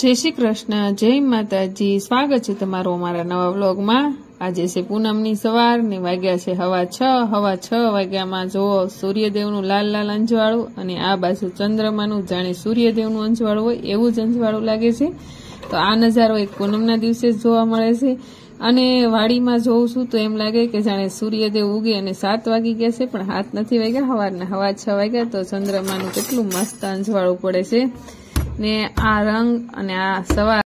જય શ્રી કૃષ્ણ, જય માતાજી. સ્વાગત છે તમારું અમારા નવા વ્લોગમાં. આજે છે પૂનમની સવાર ને વાગ્યા છે હવા છ. હવા છ વાગ્યામાં જુઓ, સૂર્યદેવનું લાલ લાલ અંજવાળું અને આ બાજુ ચંદ્રમાનું, જાણે સૂર્યદેવનું અંજવાળું હોય એવું જ અંજવાળું લાગે છે. તો આ નજારો એક પૂનમના દિવસે જ જોવા મળે છે. અને વાડીમાં જોઉં છું તો એમ લાગે કે જાણે સૂર્યદેવ ઉગે અને સાત વાગી ગયા છે, પણ હાથ નથી વાગ્યા. સવારના હવા છ વાગ્યા તો ચંદ્રમાનું કેટલું મસ્ત અંજવાળું પડે છે. ને આ રંગ અને આ સવાર.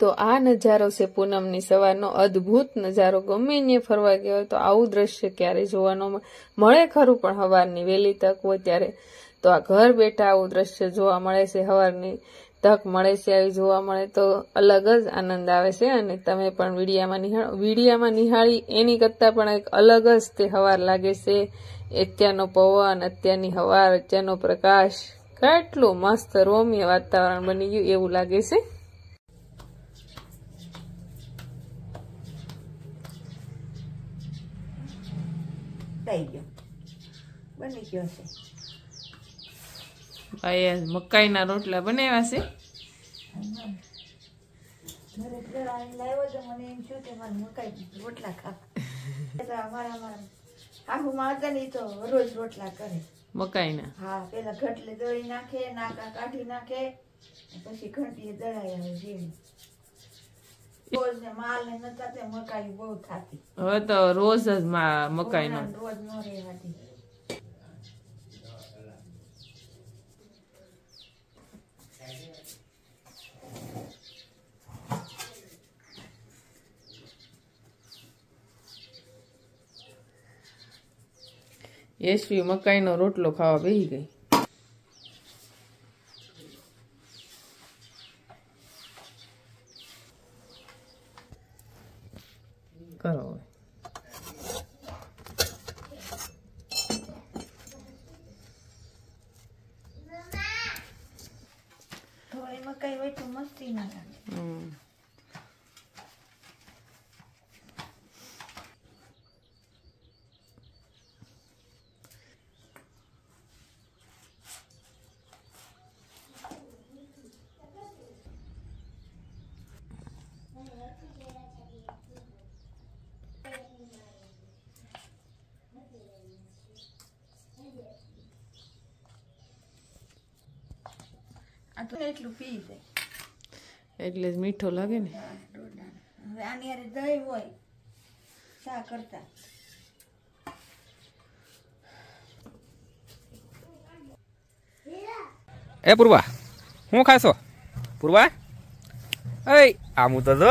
તો આ નજારો છે પૂનમની સવારનો અદ્ભુત નજારો. ગમે ત્યાં ફરવા ગયો હોય તો આવું દ્રશ્ય ક્યારે જોવાનો મળે ખરું પણ સવારની વહેલી તક હોય ત્યારે. તો આ ઘર બેઠા આવું દ્રશ્ય જોવા મળે છે સવારની તક મળે છે, આવી જોવા મળે તો અલગ જ આનંદ આવે છે અને તમે પણ વીડિયામાં નિહાળો, વીડિયામાં નિહાળી એની કરતાં પણ એક અલગ જ તે હવાર લાગે છે. અત્યારનો પવન, અત્યારની હવાર અત્યારનો પ્રકાશ. કેટલું મસ્ત રોમ્ય વાતાવરણ બની ગયું એવું લાગે છે. થઈ ગયો. બની ગયો છે. ભાઈ મકાઈના રોટલા બનાવ્યા છે. લાવ્યો તો મને એમ થયું કે મારે મકાઈ રોટલા ખાવા. એટલે અમારા અમારા આખું હતા ને તો રોજ રોટલા કરે. મકાઈના. હા પેલા ઘટલે દળી નાખે નાકા કાઢી નાખે પછી ઘંટીએ દળાઈ આવે જીવી. રોજ ને માલ ને નતા તે મકાઈ બહુ થાતી. હવે તો રોજ જ મકાઈ નો રોજ નો રહેવાતી. યશવી મકાઈનો રોટલો ખાવા બેસી ગઈ કરો. મકાઈ હોય તો મસ્તી ના લાગે તો એટલું પી જાય. એટલે જ મીઠો લાગે ને? હવે આની હારે દહીં હોય શા કરતા. એ પૂર્વા હું ખાશો? પૂર્વા? અય આમ તો જો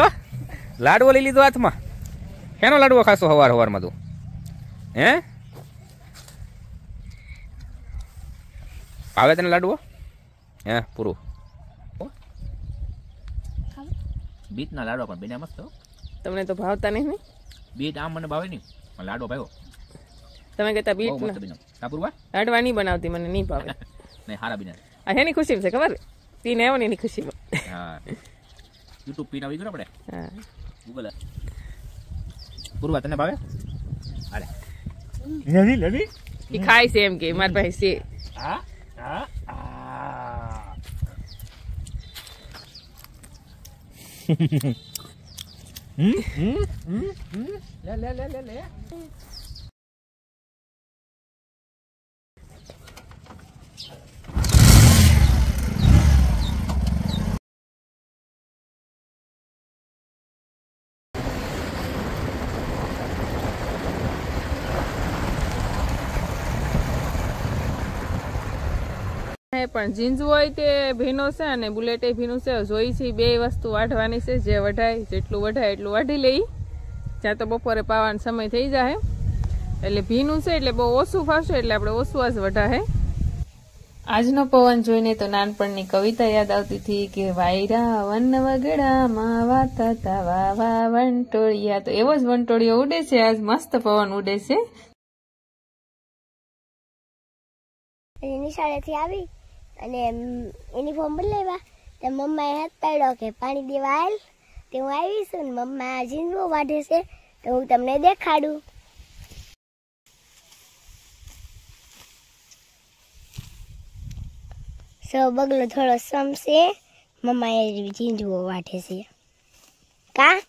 લાડવો લઈ લીધો હાથમાં. શેનો લાડવો ખાશો હવાર હવારમાં તું? હે? ભાવે તને લાડવો? હે પૂરું. બીટના લાડવા પણ બેને મસ્ત તમને તો ભાવતા નહીં બીટ આમ મને ભાવે નહીં પણ લાડવો ભાવ્યો. તમે કહેતા બીટ હા લાડવા નહીં બનાવતી મને નહીં ભાવે. નહીં હારા બીના આ એની ખુશી છે ખબર? તીને આવો ને એની ખુશીમાં. હા. યુટ્યુબ પીના આવી આપણે? હા. ગૂગલ પૂર્વા તને ભાવે? અરે નવી એ ખાય છે એમ કે મારા ભાઈ છે. હા? આ હમ હમ હમ હમ લે લે લે લે લે હે પણ જીન્સ હોય તે ભીનો છે અને બુલેટ એ ભીનું છે. જોઈ છે બે વસ્તુ વાઢવાની છે જે વઢાય જેટલું વઢાય એટલું વાઢી લઈ. જ્યાં તો બપોરે પાવાનો સમય થઈ જાય. એટલે ભીનું છે એટલે બહુ ઓછું ફાવશે એટલે આપણે ઓછું જ વઢાય. આજનો પવન જોઈને તો નાનપણની કવિતા યાદ આવતી હતી કે વાયરા વન વગડામાં વાતા તા વા વા વંટોળિયા. તો એવો જ વંટોળિયો ઉડે છે આજ મસ્ત પવન ઉડે છે. નિશાળેથી આવી? અને યુનિફોર્મ લેવા. તો મમ્માએ હાથ પાડ્યો કે, પાણી દેવા આવેલ તે હું આવીશું ને મમ્મા બહુ વાઢે છે, તો હું તમને દેખાડું. સો બગલો થોડો સમશે મમ્મા એ ઝીંઝુઓ વાઢે છે. કા?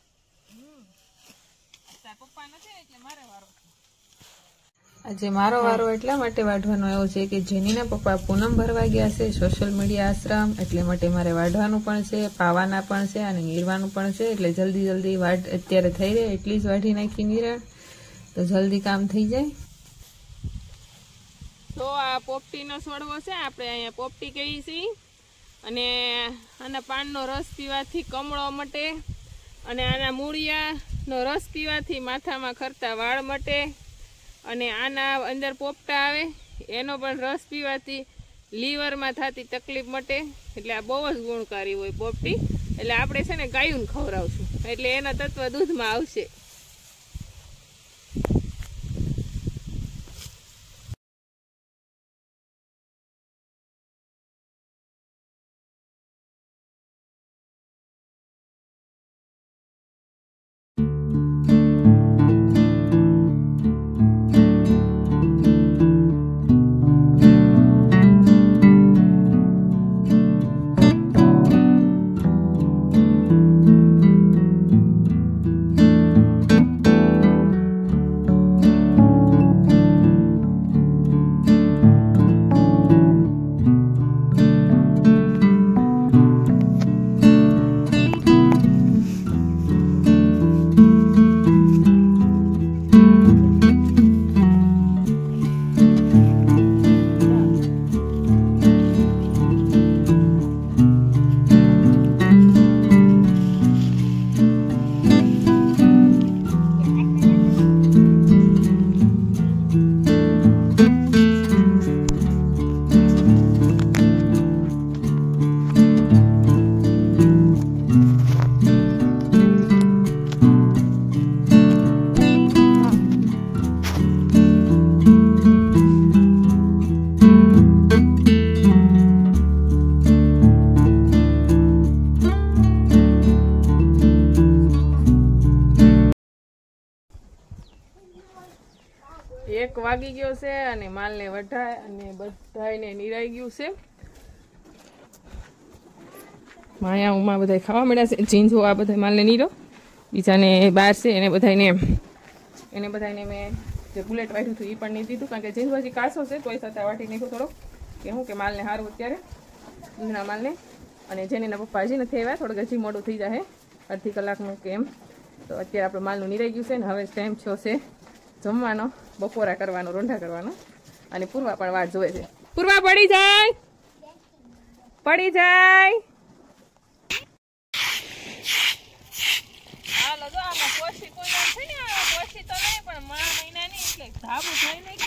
આજે મારો વારો એટલા માટે વાઢવાનો એવો છે કે જેનીના પપ્પા પૂનમ ભરવા ગયા છે સોશિયલ મીડિયા આશ્રમ એટલે માટે મારે વાઢવાનું પણ છે પાવાના પણ છે અને નીરવાનું પણ છે એટલે જલ્દી જલ્દી વાઢ અત્યારે થઈ રહે એટલી જ વાઢી નાખી નીરણ. તો જલ્દી કામ થઈ જાય. તો આ પોપટીનો છોડવો છે આપણે અહીંયા પોપટી કહીએ છીએ. અને આના પાનનો રસ પીવાથી કમળો મટે અને આના મૂળિયાનો રસ પીવાથી માથામાં ખરતા વાળ મટે. અને આના અંદર પોપટા આવે, એનો પણ રસ પીવાથી લીવરમાં થતી તકલીફ મટે. એટલે આ બહુ જ ગુણકારી હોય પોપટી. એટલે આપણે છે ને ગાયું ખવડાવશું. એટલે એના તત્વ દૂધમાં આવશે. વાગી ગયો છે અને માલને વઢાય અને બધાને નિરાઈ ગયું છે. માયા ઉમા બધા ખાવા મળ્યા છે. જીંજો આ બધા માલને નીરો. બીજાને બહાર છે એને બધાને એને બધાને મેં જે બુલેટ વાઢ્યું હતું એ પણ નહીં દીધું કારણ કે જીંજો હજી કાચો છે તોય સાથે વાટી નીકળું થોડો કે હું કે માલને સારું અત્યારે, દૂધના માલને. અને જેનીના પપ્પા હજી નથી આવ્યા, થોડુંક હજી મોડું થઈ જાય અડધી કલાકનું કે એમ. તો અત્યારે આપણું માલનું નિરાઈ ગયું છે ને હવે ટાઈમ છો છે જમવાનો. બપોરા કરવાનો રોંઢા કરવાનો. અને પૂર્વા પણ વાટ જોવે છે. પૂર્વા પડી જાય. પડી જાય. હાલો જો આમાં પોસી કોઈ આમ છે ને આ પોસી તો નહીં પણ મા મહિનાની એટલે ધાબુ જોઈ નહીં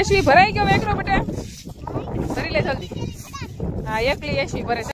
એસી ભરાઈ ગયો એકલો બટે ભરી લે જલ્દી. હા એકલી એસી ભરે.